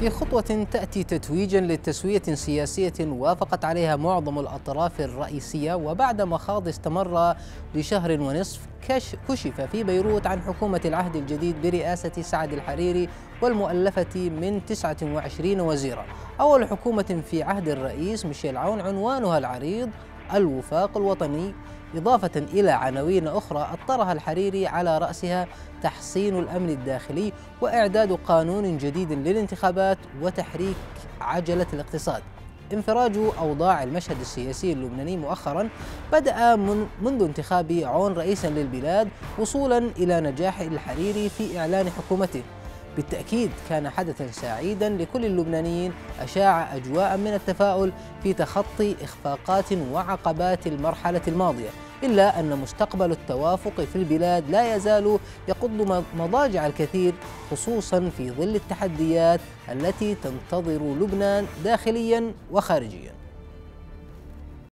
في خطوة تأتي تتويجا لتسوية سياسية وافقت عليها معظم الأطراف الرئيسية وبعد مخاض استمر لشهر ونصف كشف في بيروت عن حكومة العهد الجديد برئاسة سعد الحريري والمؤلفة من 29 وزيرا. أول حكومة في عهد الرئيس ميشيل عون عنوانها العريض الوفاق الوطني. إضافة إلى عناوين أخرى أطرها الحريري على رأسها تحصين الأمن الداخلي وإعداد قانون جديد للانتخابات وتحريك عجلة الاقتصاد. انفراج أوضاع المشهد السياسي اللبناني مؤخرا بدأ من منذ انتخاب عون رئيسا للبلاد وصولا إلى نجاح الحريري في إعلان حكومته. بالتأكيد كان حدثا سعيدا لكل اللبنانيين أشاع أجواء من التفاؤل في تخطي إخفاقات وعقبات المرحلة الماضية إلا أن مستقبل التوافق في البلاد لا يزال يقض مضاجع الكثير خصوصا في ظل التحديات التي تنتظر لبنان داخليا وخارجيا.